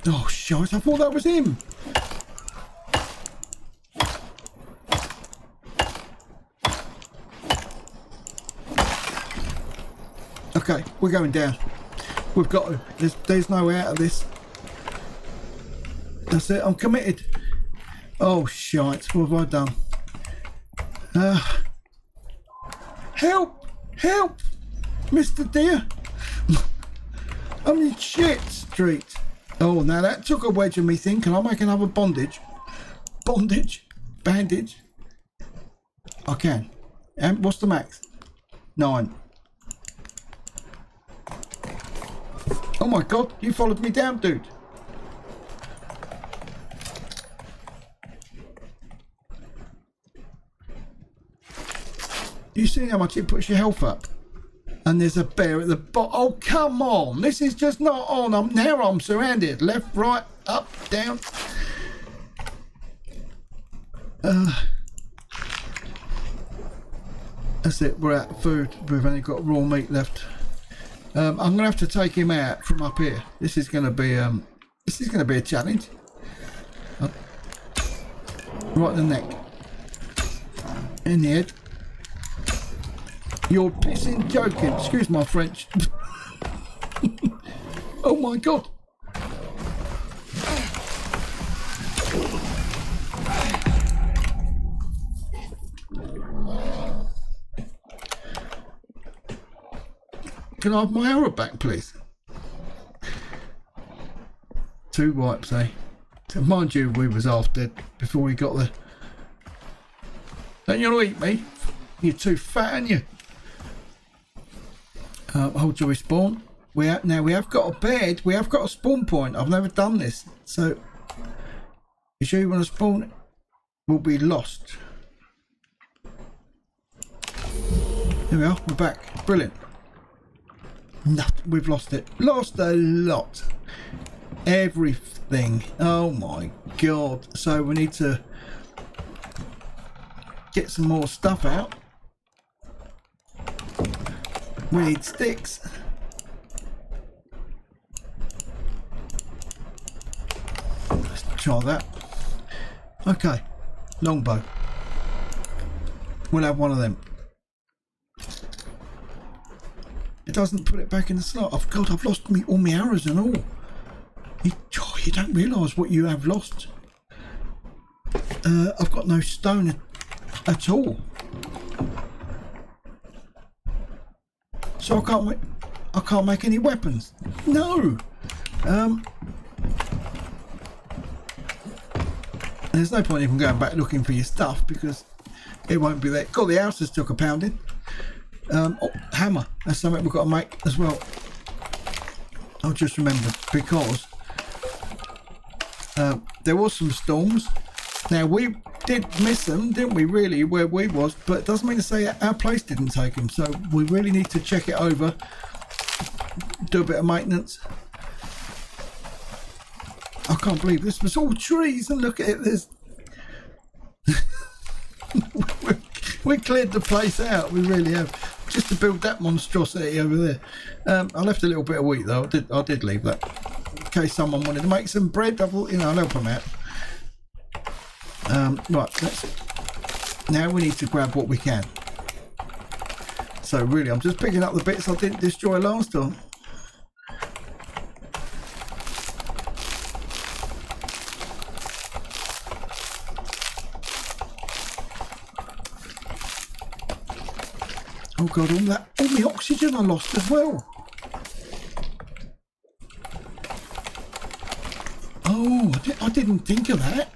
Oh, shit, I thought that was him. Okay, we're going down. We've got to. There's, there's no way out of this. That's it. I'm committed. Oh, shite. What have I done? Uh, help! Help! Mr. Deer! I'm in shit street. Oh, now that took a wedge of me thing. Can I make another bondage? Bondage? Bandage? I can. And what's the max? Nine. Oh my god, you followed me down, dude. You see how much it puts your health up? And there's a bear at the bottom. Oh, come on. This is just not on. I'm, now I'm surrounded. Left, right, up, down. Uh, that's it. We're out of food. We've only got raw meat left. Um, I'm gonna have to take him out from up here. This is gonna be um, this is gonna be a challenge. Uh, right in the neck, in the head. You're pissing joking. Excuse my French. oh my god. Can I have my arrow back, please? Two wipes, eh? So mind you, we was half dead before we got there. Don't you want to eat me? You're too fat, aren't you? Uh, hold your respawn. We have, now we have got a bed. We have got a spawn point. I've never done this, so you sure you want to spawn? We'll be lost. Here we are. We're back. Brilliant. We've lost it. Lost a lot. Everything. Oh my god. So we need to get some more stuff out. We need sticks. Let's try that. Okay, longbow. We'll have one of them. It doesn't put it back in the slot. I've God, I've lost me all my arrows and all. You, you don't realise what you have lost. Uh, I've got no stone at all. So I can't make I can't make any weapons. No. Um there's no point even going back looking for your stuff because it won't be there. Got the houses took a pounding. Um oh, hammer. That's something we've got to make as well. I'll just remember because uh, there was some storms. Now we did miss them, didn't we, really, where we was, but it doesn't mean to say our place didn't take them, so we really need to check it over, do a bit of maintenance. I can't believe this was all trees, and look at it, there's... we cleared the place out, we really have, just to build that monstrosity over there. Um, I left a little bit of wheat though, I did, I did leave that, in case someone wanted to make some bread, I thought, you know, I'll help them out. Um, right, now we need to grab what we can. So really, I'm just picking up the bits I didn't destroy last time. God, all that, all the oxygen I lost as well. Oh, I, di I didn't think of that.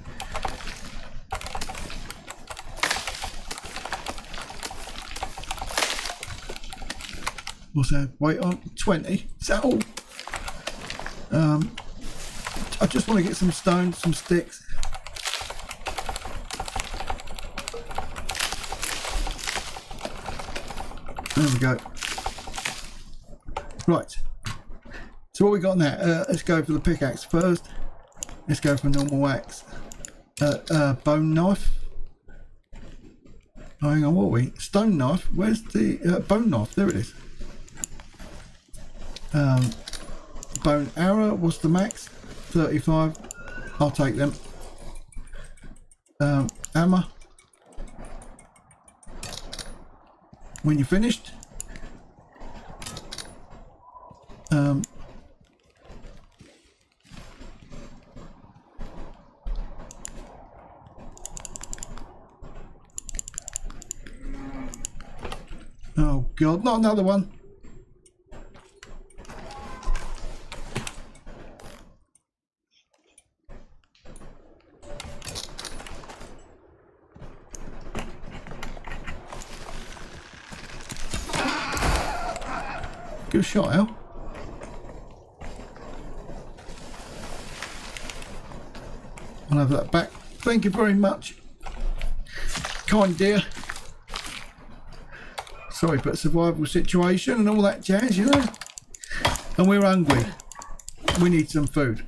What's that? Wait on 20. Is that all? Um, I just want to get some stones, some sticks. There we go. Right. So what we got now? Uh, let's go for the pickaxe first. Let's go for normal axe. Uh, uh, bone knife. Oh, hang on, what are we? Stone knife. Where's the uh, bone knife? There it is. Um, bone arrow, what's the max? 35. I'll take them. Um, hammer. When you're finished. Um, oh god, not another one. Good shot, Al. I'll have that back. Thank you very much. Kind dear. Sorry, but survival situation and all that jazz, you know. And we're hungry. We need some food.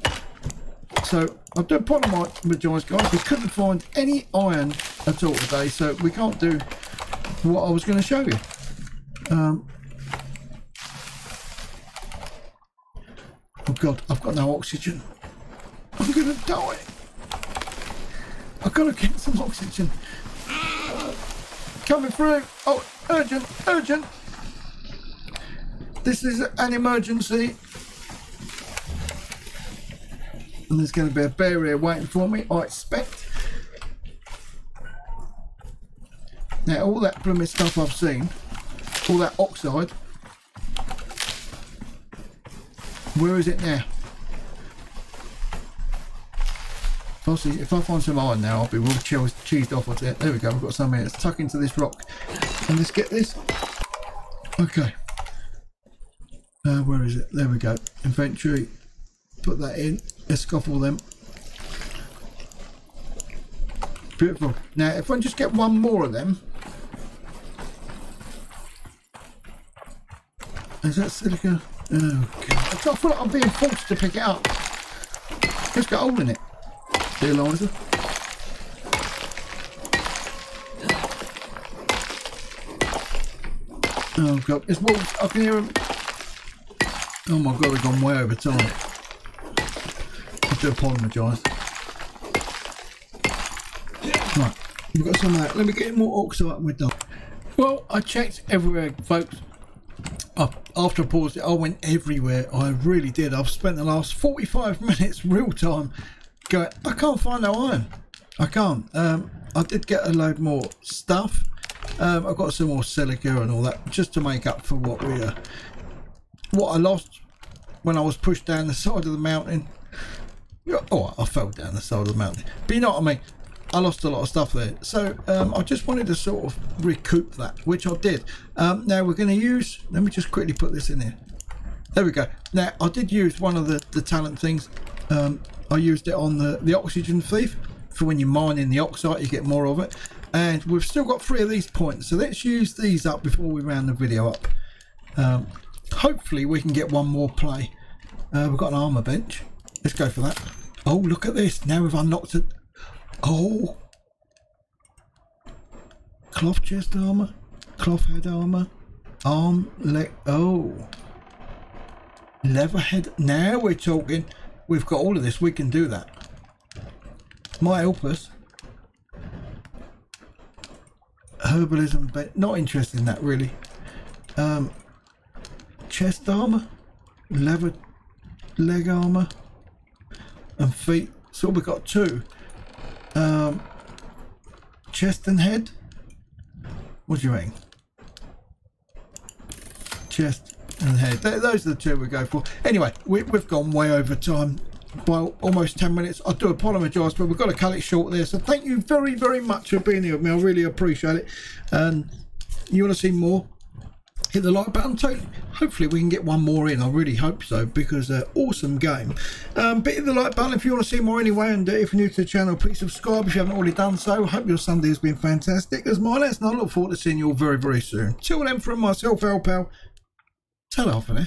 So I've done do apologise guys, we couldn't find any iron at all today, so we can't do what I was going to show you. Um, god, I've got no oxygen. I'm gonna die. I've got to get some oxygen. Coming through. Oh, urgent, urgent. This is an emergency. And there's going to be a bear here waiting for me, I expect. Now, all that blooming stuff I've seen, all that oxide, Where is it now? See, if I find some iron now, I'll be cheesed, cheesed off with it. There we go. We've got some here. Let's tuck into this rock, and let's get this. Okay. Uh, where is it? There we go. Inventory. Put that in. Let's scuffle them. Beautiful. Now, if I just get one more of them. Is that silica? Oh, God. I feel like I'm being forced to pick it up. It's got hole in it. See, Eliza? Oh, God. It's wolves. I can hear them. Oh, my God. We've gone way over time. I do apologise. Right. We've got some of that. Let me get more oxide and we're done. Well, I checked everywhere, folks. After I paused it, I went everywhere. I really did. I've spent the last 45 minutes real time going, I can't find no iron. I can't. Um, I did get a load more stuff. Um, I've got some more silica and all that just to make up for what we uh, what I lost when I was pushed down the side of the mountain. Oh, I fell down the side of the mountain. But you know what I mean? I lost a lot of stuff there. So um, I just wanted to sort of recoup that, which I did. Um, now we're going to use, let me just quickly put this in here. There we go. Now I did use one of the, the talent things. Um, I used it on the, the oxygen thief for when you're mining the oxide, you get more of it. And we've still got three of these points. So let's use these up before we round the video up. Um, hopefully we can get one more play. Uh, we've got an armor bench. Let's go for that. Oh, look at this. Now we've unlocked it. Oh. Cloth chest armor. Cloth head armor. Arm, leg. Oh. Leather head. Now we're talking. We've got all of this. We can do that. Might help us. Herbalism. But not interested in that really. Um, chest armor. Leather leg armor. And feet. So we've got two um, chest and head. What do you mean? Chest and head. Th those are the two we go for. Anyway, we, have gone way over time by almost 10 minutes. I do apologise, but we've got to cut it short there. So thank you very, very much for being here with me. I really appreciate it. And you want to see more? Hit the like button. Hopefully we can get one more in. I really hope so because uh, awesome game. Um, but hit the like button if you want to see more anyway. And uh, if you're new to the channel, please subscribe if you haven't already done so. Hope your Sunday has been fantastic as mine has. And I look forward to seeing you all very, very soon. Till then, from myself, Al Pal, ta-da for now.